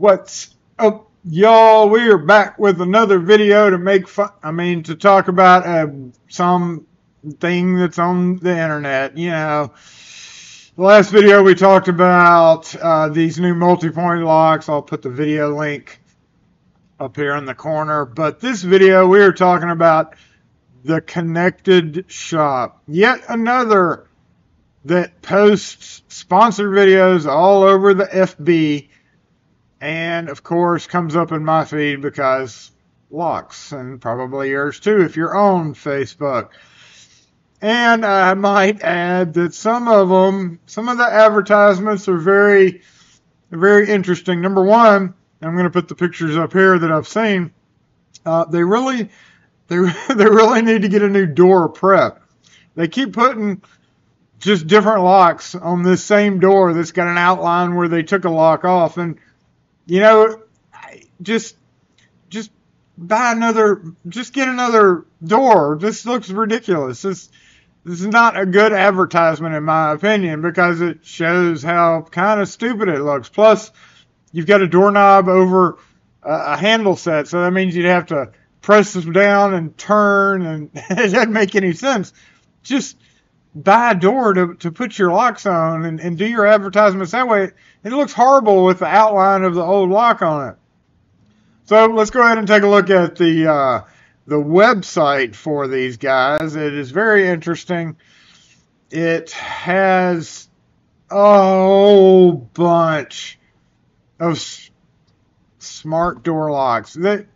What's up, y'all? We are back with another video to make fun. I mean, to talk about uh, some thing that's on the internet. You know, the last video we talked about uh, these new multi-point locks. I'll put the video link up here in the corner. But this video, we are talking about the connected shop. Yet another that posts sponsored videos all over the FB and of course comes up in my feed because locks and probably yours too if you're on Facebook. And I might add that some of them, some of the advertisements are very, very interesting. Number one, I'm going to put the pictures up here that I've seen. Uh, they really, they, they really need to get a new door prep. They keep putting just different locks on this same door that's got an outline where they took a lock off. And, you know, just, just buy another, just get another door. This looks ridiculous. This, this is not a good advertisement in my opinion because it shows how kind of stupid it looks. Plus, you've got a doorknob over a, a handle set, so that means you'd have to press them down and turn, and it doesn't make any sense. Just buy a door to, to put your locks on and, and do your advertisements that way. It looks horrible with the outline of the old lock on it. So let's go ahead and take a look at the uh, the website for these guys. It is very interesting. It has a whole bunch of s- smart door locks. That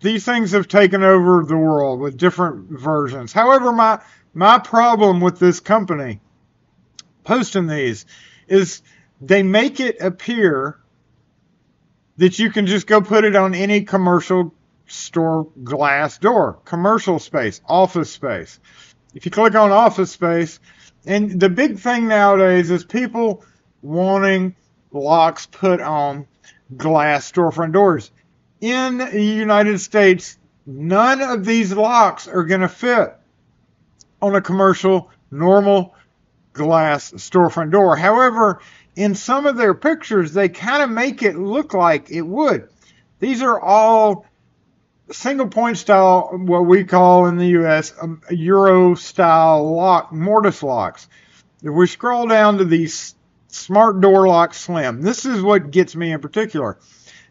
these things have taken over the world with different versions. However, my my problem with this company posting these is they make it appear that you can just go put it on any commercial store glass door, commercial space, office space. If you click on office space, and the big thing nowadays is people wanting locks put on glass storefront doors. In the United States, none of these locks are going to fit on a commercial, normal glass storefront door. However, in some of their pictures, they kind of make it look like it would. These are all single point style, what we call in the US, um, Euro style lock, mortise locks. If we scroll down to these smart door lock slim, this is what gets me in particular.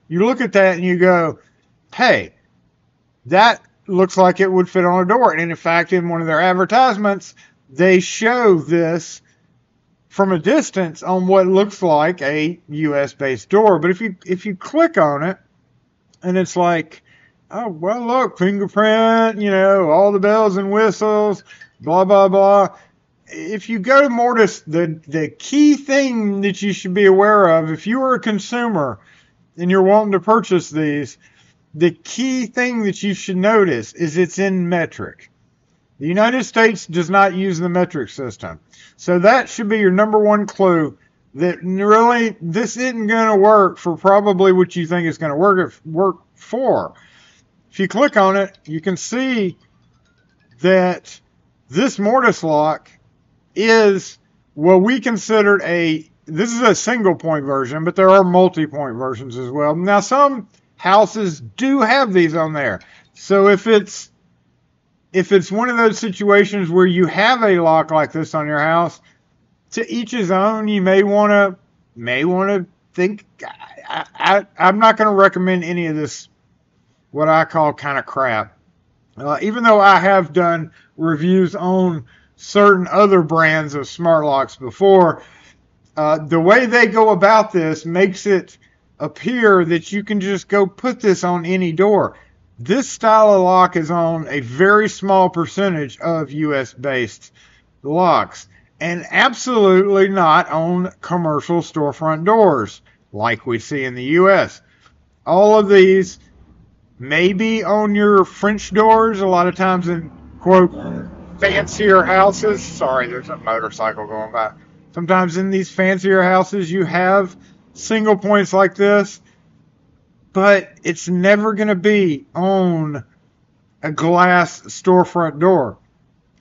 You look at that and you go, hey, that looks like it would fit on a door. And in fact, in one of their advertisements, they show this from a distance on what looks like a US based door. But if you if you click on it and it's like, oh well look, fingerprint, you know, all the bells and whistles, blah blah blah. If you go to Mortise, the the key thing that you should be aware of, if you are a consumer and you're wanting to purchase these, the key thing that you should notice is it's in metric. The United States does not use the metric system. So that should be your number one clue that really this isn't going to work for probably what you think it's going to work work for. If you click on it, you can see that this mortise lock is what we considered a this is a single point version, but there are multi-point versions as well. Now some houses do have these on there. So if it's if it's one of those situations where you have a lock like this on your house, to each his own. You may want to may want to think. I, I, I'm not going to recommend any of this what I call kind of crap. Uh, even though I have done reviews on certain other brands of smart locks before, uh, the way they go about this makes it appear that you can just go put this on any door. This style of lock is on a very small percentage of US based locks and absolutely not on commercial storefront doors like we see in the US. All of these may be on your French doors, a lot of times in quote fancier houses. Sorry, there's a motorcycle going by. Sometimes in these fancier houses, you have single points like this, but it's never going to be on a glass storefront door.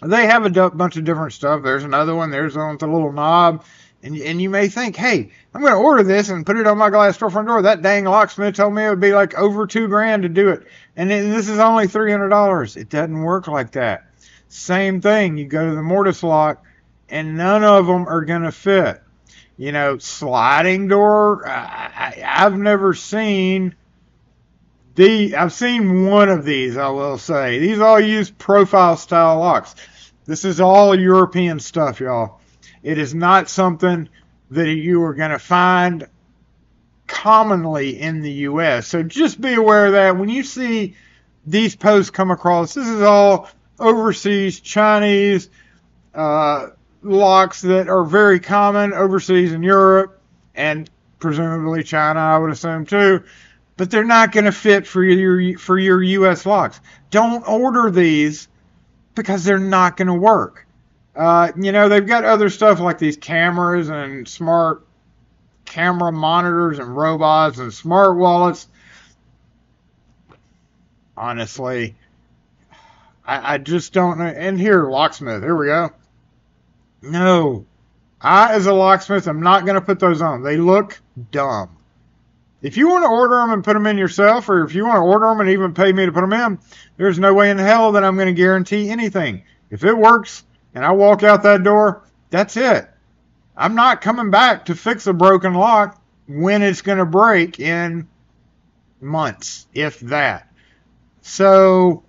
They have a bunch of different stuff. There's another one. There's one with a little knob. And, and you may think, hey, I'm going to order this and put it on my glass storefront door. That dang locksmith told me it would be like over two grand to do it. And this is only $300. It doesn't work like that. Same thing. You go to the mortise lock and none of them are going to fit. You know, sliding door, I, I've never seen the, I've seen one of these, I will say. These all use profile style locks. This is all European stuff, y'all. It is not something that you are going to find commonly in the U.S. So just be aware of that. When you see these posts come across, this is all overseas Chinese uh, locks that are very common overseas in Europe and presumably China, I would assume too. But they're not going to fit for your for your U.S. locks. Don't order these because they're not going to work. Uh, you know, they've got other stuff like these cameras and smart camera monitors and robots and smart wallets. Honestly, I, I just don't know. And here, locksmith, here we go. No, I, as a locksmith, am not going to put those on. They look dumb. If you want to order them and put them in yourself, or if you want to order them and even pay me to put them in, there's no way in hell that I'm going to guarantee anything. If it works, and I walk out that door, that's it. I'm not coming back to fix a broken lock when it's going to break in months, if that. So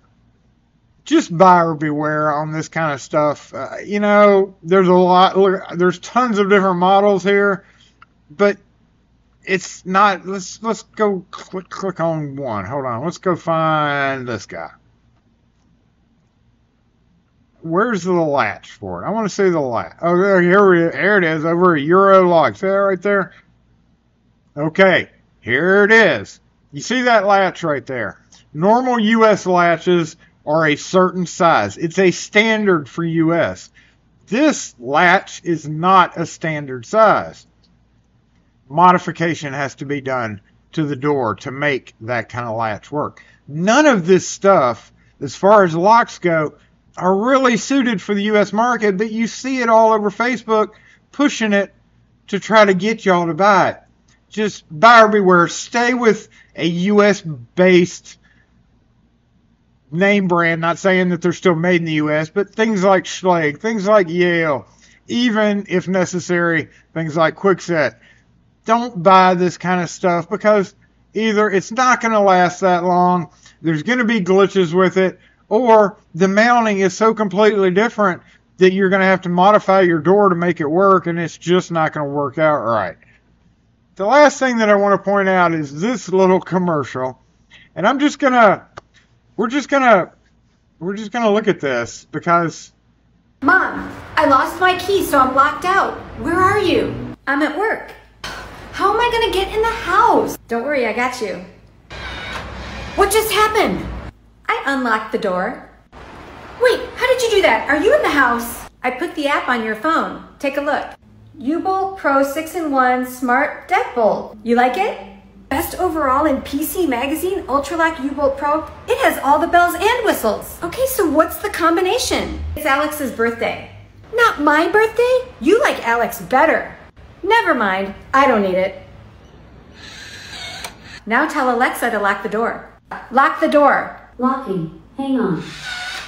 just buyer beware on this kind of stuff. Uh, you know, there's a lot, there's tons of different models here, but it's not, let's, let's go click, click on one. Hold on. Let's go find this guy where's the latch for it? I want to see the latch. Oh, there, here, we, here it is over a Euro lock. See that right there? Okay, here it is. You see that latch right there? Normal U.S. latches are a certain size. It's a standard for U.S. This latch is not a standard size. Modification has to be done to the door to make that kind of latch work. None of this stuff, as far as locks go, are really suited for the U.S. market, but you see it all over Facebook pushing it to try to get y'all to buy it. Just buyer beware. Stay with a U.S. based name brand. Not saying that they're still made in the U.S., but things like Schlage, things like Yale, even if necessary, things like Kwikset. Don't buy this kind of stuff because either it's not going to last that long, there's going to be glitches with it, or the mounting is so completely different that you're going to have to modify your door to make it work and it's just not going to work out right. The last thing that I want to point out is this little commercial. And I'm just going to we're just to we're just to look at this because Mom, I lost my key so I'm locked out. Where are you? I'm at work. How am I to get in the house? Don't worry, I got you. What just happened? I unlocked the door. Wait, how did you do that? Are you in the house? I put the app on your phone. Take a look. U-Bolt Pro 6-in-1 Smart Deadbolt. You like it? Best overall in PC Magazine Ultraloq U-Bolt Pro. It has all the bells and whistles. Okay, so what's the combination? It's Alex's birthday. Not my birthday? You like Alex better. Never mind, I don't need it. Now tell Alexa to lock the door. Lock the door. Locking. Hang on.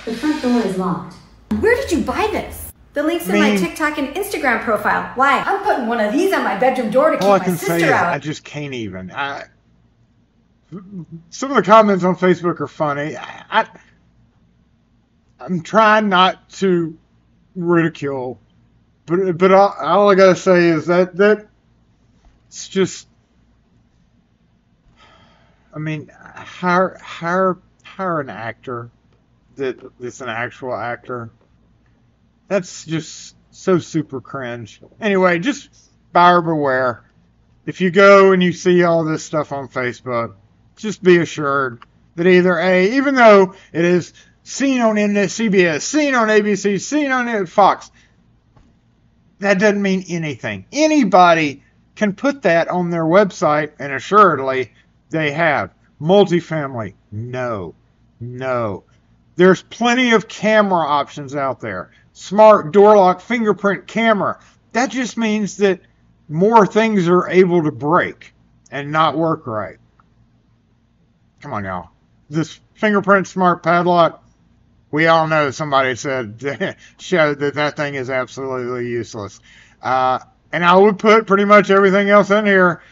The front door is locked. Where did you buy this? The link's in my TikTok and Instagram profile. Why? I'm putting one of these on my bedroom door to oh, keep All my sister out. I just can't even. I, some of the comments on Facebook are funny. I, I I'm trying not to ridicule, but but all, all I gotta say is that that it's just. I mean, how how hire an actor that is an actual actor. That's just so super cringe. Anyway, just buyer beware. If you go and you see all this stuff on Facebook, just be assured that either A, even though it is seen on CBS, seen on ABC, seen on Fox, that doesn't mean anything. Anybody can put that on their website, and assuredly they have. Multifamily, no. No. There's plenty of camera options out there. Smart door lock fingerprint camera. that just means that more things are able to break and not work right. Come on, y'all. This fingerprint smart padlock, we all know somebody said, showed that that thing is absolutely useless. Uh, and I would put pretty much everything else in here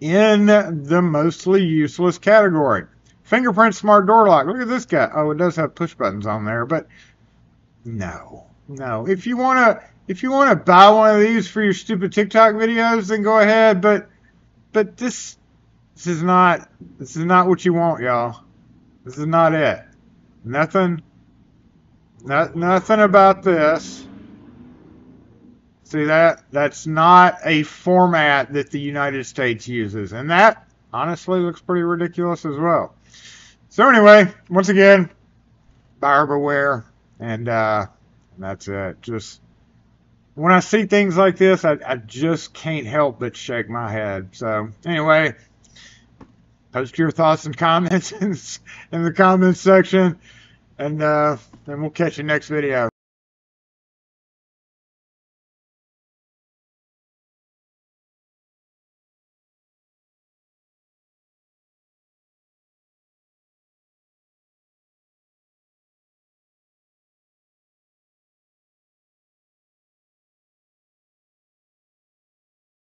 in the mostly useless category. Fingerprint smart door lock. Look at this guy. Oh, it does have push buttons on there, but no, no. If you want to, if you want to buy one of these for your stupid TikTok videos, then go ahead. But, but this, this is not, this is not what you want, y'all. This is not it. Nothing, not, nothing about this. See that? That's not a format that the United States uses. And that honestly looks pretty ridiculous as well. So anyway, once again, buyer beware. And uh, that's it. Just when I see things like this, I, I just can't help but shake my head. So anyway, post your thoughts and comments in, the comments section. And, uh, and we'll catch you next video.